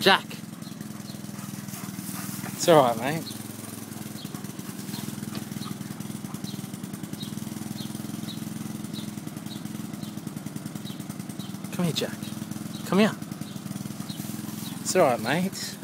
Jack. It's alright, mate. Come here, Jack. Come here. It's alright, mate.